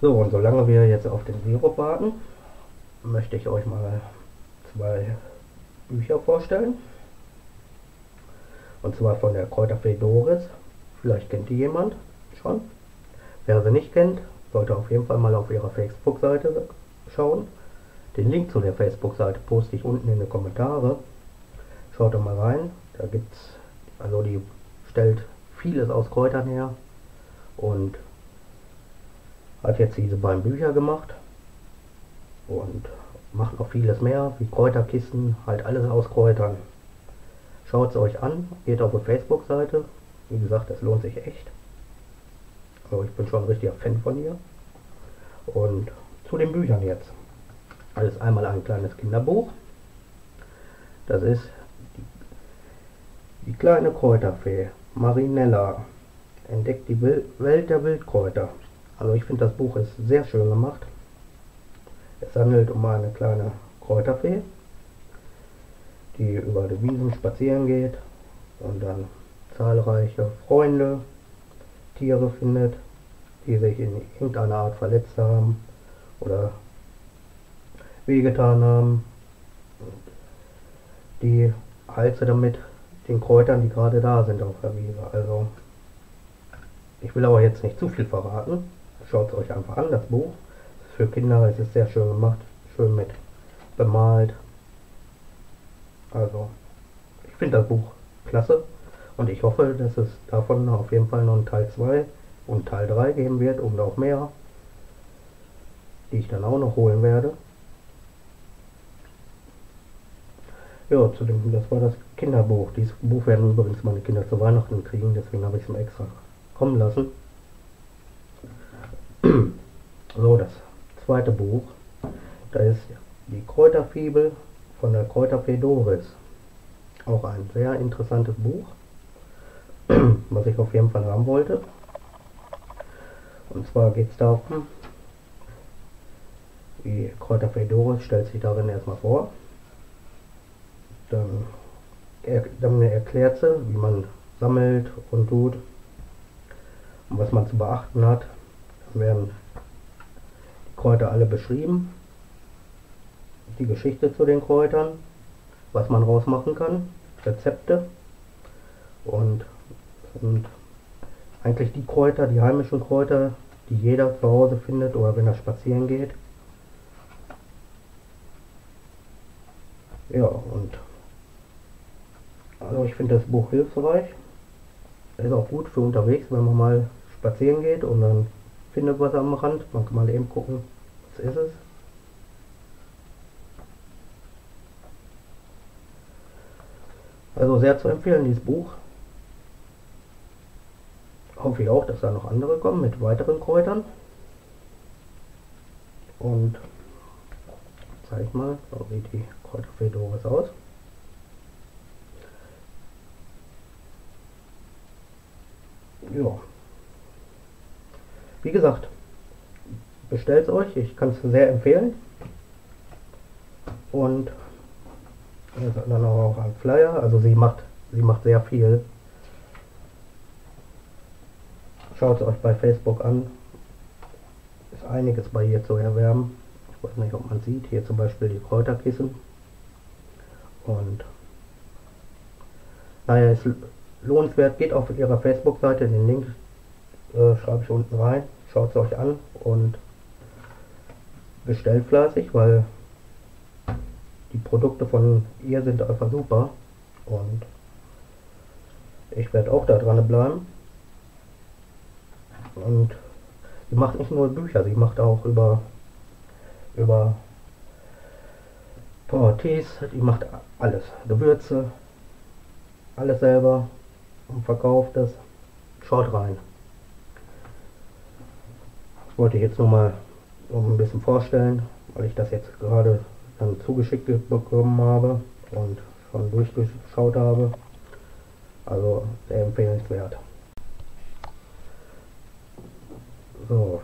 So, und solange wir jetzt auf den Sirup warten, möchte ich euch mal zwei Bücher vorstellen. Und zwar von der Kräuterfee Doris. Vielleicht kennt die jemand schon. Wer sie nicht kennt, sollte auf jeden Fall mal auf ihrer Facebook-Seite schauen. Den Link zu der Facebook-Seite poste ich unten in die Kommentare. Schaut doch mal rein. Da gibt's, also die stellt vieles aus Kräutern her und hat jetzt diese beiden Bücher gemacht und macht noch vieles mehr, wie Kräuterkisten, halt alles aus Kräutern. Schaut es euch an, geht auf die Facebook-Seite. Wie gesagt, das lohnt sich echt. Also ich bin schon ein richtiger Fan von ihr. Und zu den Büchern jetzt. Das ist einmal ein kleines Kinderbuch. Das ist die, die kleine Kräuterfee, Marinella. Entdeckt die Welt der Wildkräuter. Also ich finde das Buch ist sehr schön gemacht. Es handelt um eine kleine Kräuterfee, die über die Wiesen spazieren geht und dann zahlreiche Freunde, Tiere findet, die sich in irgendeiner Art verletzt haben oder wehgetan haben. Die heilt sie damit den Kräutern, die gerade da sind auf der Wiese. Also ich will aber jetzt nicht zu viel verraten. Schaut es euch einfach an, das Buch. Für Kinder ist es sehr schön gemacht, schön mit bemalt. Also, ich finde das Buch klasse und ich hoffe, dass es davon auf jeden Fall noch einen Teil 2 und Teil 3 geben wird und auch mehr, die ich dann auch noch holen werde. Ja, zu dem, das war das Kinderbuch. Dieses Buch werden übrigens meine Kinder zu Weihnachten kriegen, deswegen habe ich es mir extra kommen lassen. So, das zweite Buch, da ist die Kräuterfibel von der Kräuterfee Doris. Auch ein sehr interessantes Buch, was ich auf jeden Fall haben wollte. Und zwar geht es darum, die Kräuterfee Doris stellt sich darin erstmal vor. Dann, er, dann erklärt sie, wie man sammelt und tut und was man zu beachten hat. Werden die Kräuter alle beschrieben, die Geschichte zu den Kräutern, was man rausmachen kann, Rezepte und, und eigentlich die Kräuter, die heimischen Kräuter, die jeder zu Hause findet oder wenn er spazieren geht. Ja, und also ich finde das Buch hilfreich. Ist auch gut für unterwegs, wenn man mal spazieren geht und dann findet was am Rand. Man kann mal eben gucken, was ist es. Also sehr zu empfehlen, dieses Buch. Hoffe ich auch, dass da noch andere kommen mit weiteren Kräutern. Und zeige ich mal, so sieht die Kräuterfee Doris aus. Ja. Wie gesagt, bestellt es euch, ich kann es sehr empfehlen. Und dann auch ein Flyer, also sie macht, sie macht sehr viel. Schaut es euch bei Facebook an. Ist einiges bei ihr zu erwerben. Ich weiß nicht, ob man sieht. Hier zum Beispiel die Kräuterkissen. Und naja, ist lohnenswert. Geht auf ihrer Facebook-Seite, den Link äh, schreibe ich unten rein. Schaut es euch an und bestellt fleißig, weil die Produkte von ihr sind einfach super und ich werde auch da dran bleiben. Und sie macht nicht nur Bücher, sie macht auch über über boah, Tees, die macht alles, Gewürze, alles selber und verkauft es. Schaut rein. Wollte ich jetzt nur mal noch ein bisschen vorstellen, weil ich das jetzt gerade dann zugeschickt bekommen habe und schon durchgeschaut habe. Also sehr empfehlenswert. So,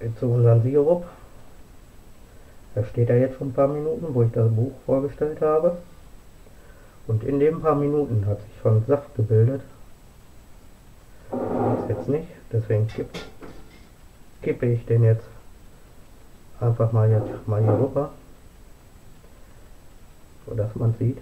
jetzt zu unserem Sirup. Da steht er jetzt schon ein paar Minuten, wo ich das Buch vorgestellt habe. Und in den paar Minuten hat sich schon Saft gebildet. Das jetzt nicht, deswegen gibt kippe ich den jetzt einfach mal jetzt mal hier rüber, so dass man sieht.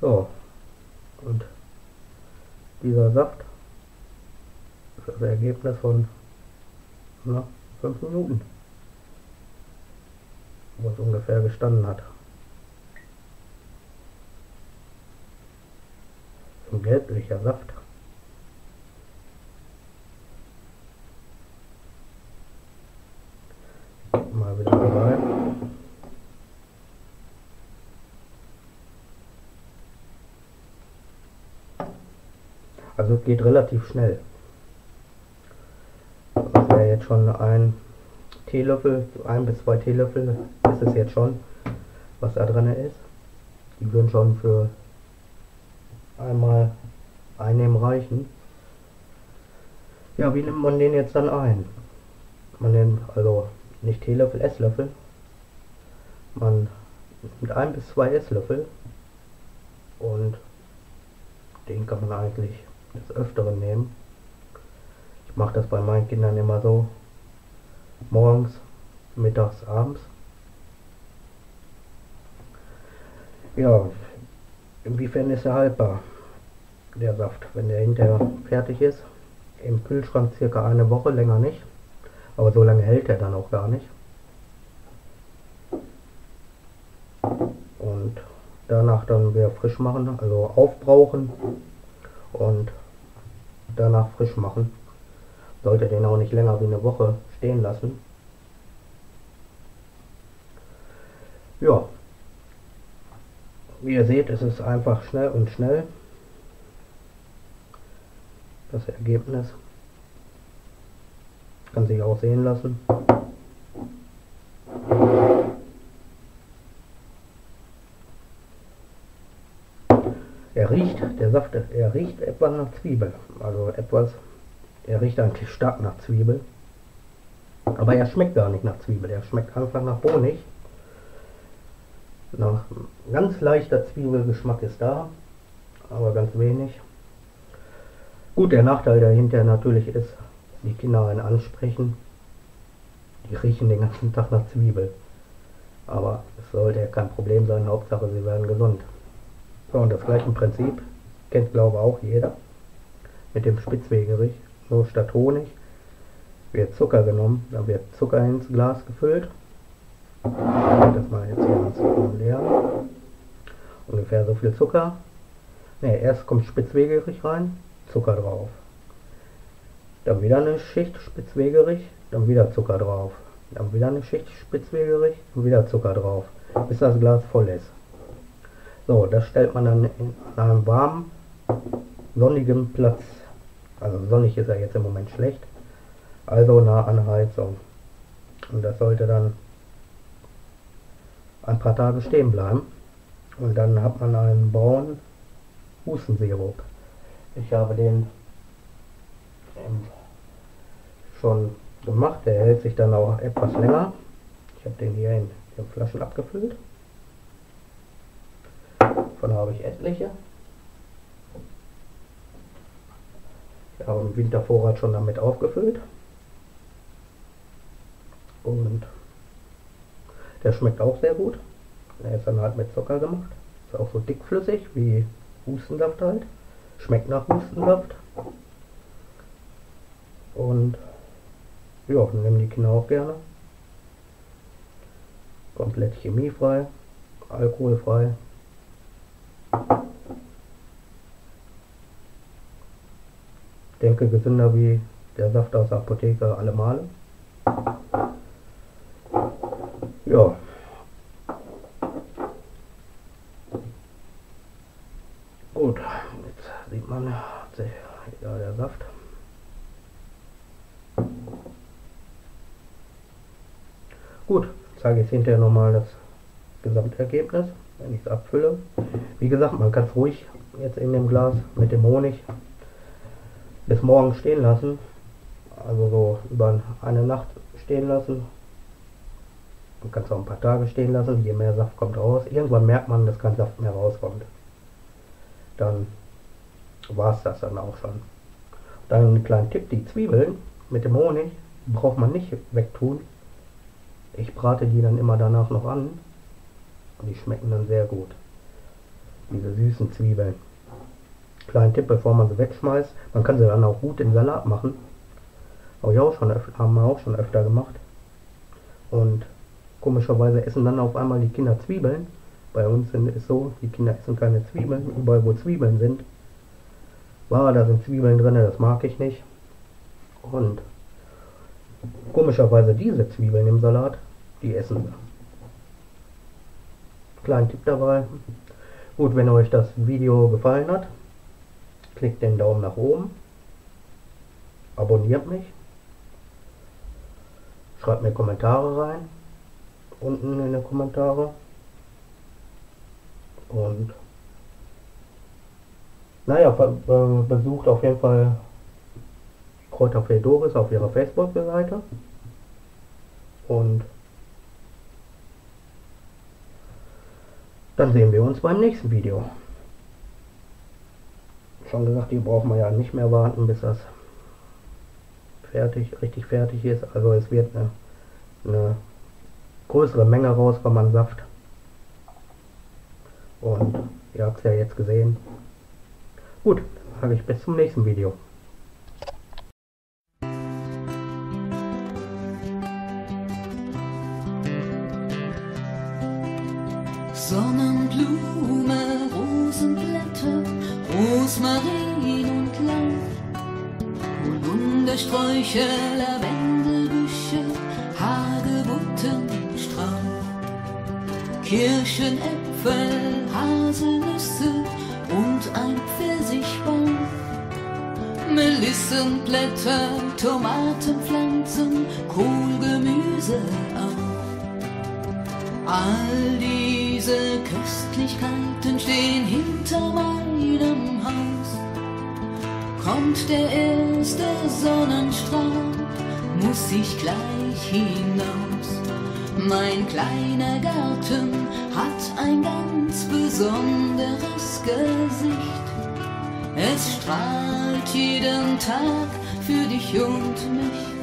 So, und dieser Saft das Ergebnis von na, 5 Minuten, wo es ungefähr gestanden hat. So ein gelblicher Saft. Mal wieder rein. Also geht relativ schnell. Jetzt schon ein Teelöffel, ein bis zwei Teelöffel ist es jetzt schon, was da drin ist. Die würden schon für einmal einnehmen reichen. Ja, wie nimmt man den jetzt dann ein? Man nimmt also nicht Teelöffel, Esslöffel. Man nimmt ein bis zwei Esslöffel und den kann man eigentlich des Öfteren nehmen. Mache das bei meinen Kindern immer so. Morgens, mittags, abends. Ja, inwiefern ist er haltbar, der Saft, wenn der hinterher fertig ist? Im Kühlschrank circa eine Woche, länger nicht. Aber so lange hält er dann auch gar nicht. Und danach dann wieder frisch machen, also aufbrauchen und danach frisch machen. Sollte den auch nicht länger wie eine Woche stehen lassen. Ja, wie ihr seht, ist es einfach schnell und schnell. Das Ergebnis kann sich auch sehen lassen. Er riecht, der Saft, er riecht etwas nach Zwiebel. Also etwas, er riecht eigentlich stark nach Zwiebel. Aber er schmeckt gar nicht nach Zwiebel, er schmeckt einfach nach Honig. Nach ganz leichter Zwiebelgeschmack ist da, aber ganz wenig. Gut, der Nachteil dahinter natürlich ist, die Kinder einen ansprechen, die riechen den ganzen Tag nach Zwiebel. Aber es sollte ja kein Problem sein, Hauptsache sie werden gesund. So, und das gleiche Prinzip kennt glaube auch jeder mit dem Spitzwegerich. Nur statt Honig wird Zucker genommen, dann wird Zucker ins Glas gefüllt. Das mal jetzt hier ganz leer. Ungefähr so viel Zucker. Ne, erst kommt Spitzwegerich rein, Zucker drauf. Dann wieder eine Schicht Spitzwegerich, dann wieder Zucker drauf. Dann wieder eine Schicht Spitzwegerich und wieder Zucker drauf, bis das Glas voll ist. So, das stellt man dann in einem warmen, sonnigen Platz. Also sonnig ist er jetzt im Moment schlecht. Also nah an Heizung. Und das sollte dann ein paar Tage stehen bleiben. Und dann hat man einen braunen Hustensirup. Ich habe den schon gemacht. Der hält sich dann auch etwas länger. Ich habe den hier in den Flaschen abgefüllt. Davon habe ich etliche. Im Wintervorrat schon damit aufgefüllt. Und der schmeckt auch sehr gut. Der ist dann halt mit Zucker gemacht. Ist auch so dickflüssig wie Hustensaft halt. Schmeckt nach Hustensaft. Und ja, nehmen die Kinder auch gerne. Komplett chemiefrei, alkoholfrei. Denke gesünder wie der Saft aus der Apotheke allemal. Ja. Gut, jetzt sieht man ja der Saft. Gut, zeige ich hinterher nochmal das Gesamtergebnis, wenn ich es abfülle. Wie gesagt, man kann es ruhig jetzt in dem Glas mit dem Honig bis morgen stehen lassen. Also so über eine Nacht stehen lassen. Man kann es auch ein paar Tage stehen lassen, je mehr Saft kommt raus. Irgendwann merkt man, dass kein Saft mehr rauskommt. Dann war es das dann auch schon. Dann ein kleiner Tipp, die Zwiebeln mit dem Honig braucht man nicht wegtun. Ich brate die dann immer danach noch an und die schmecken dann sehr gut. Diese süßen Zwiebeln. Kleinen Tipp, bevor man sie wegschmeißt. Man kann sie dann auch gut in Salat machen. Habe ich auch schon, haben wir auch schon öfter gemacht. Und komischerweise essen dann auf einmal die Kinder Zwiebeln. Bei uns ist es so, die Kinder essen keine Zwiebeln. Überall wo Zwiebeln sind, war, da sind Zwiebeln drin, das mag ich nicht. Und komischerweise diese Zwiebeln im Salat, die essen wir. Kleinen Tipp dabei. Gut, wenn euch das Video gefallen hat, klickt den Daumen nach oben, abonniert mich, schreibt mir Kommentare rein, unten in die Kommentare und naja, äh, besucht auf jeden Fall Kräuterfee Doris auf ihrer Facebook-Seite. Und dann sehen wir uns beim nächsten Video. Schon gesagt, hier brauchen wir ja nicht mehr warten, bis das fertig, richtig fertig ist. Also es wird eine, eine größere Menge rauskommen an Saft. Und ihr habt es ja jetzt gesehen. Gut, sage ich bis zum nächsten Video. Kirschen, Äpfel, Haselnüsse und ein Pfirsichbaum. Melissenblätter, Tomatenpflanzen, Kohlgemüse auch. All diese Köstlichkeiten stehen hinter meinem Haus. Kommt der erste Sonnenstrahl, muss ich gleich hinaus. Mein kleiner Garten hat ein ganz besonderes Gesicht. Es strahlt jeden Tag für dich und mich.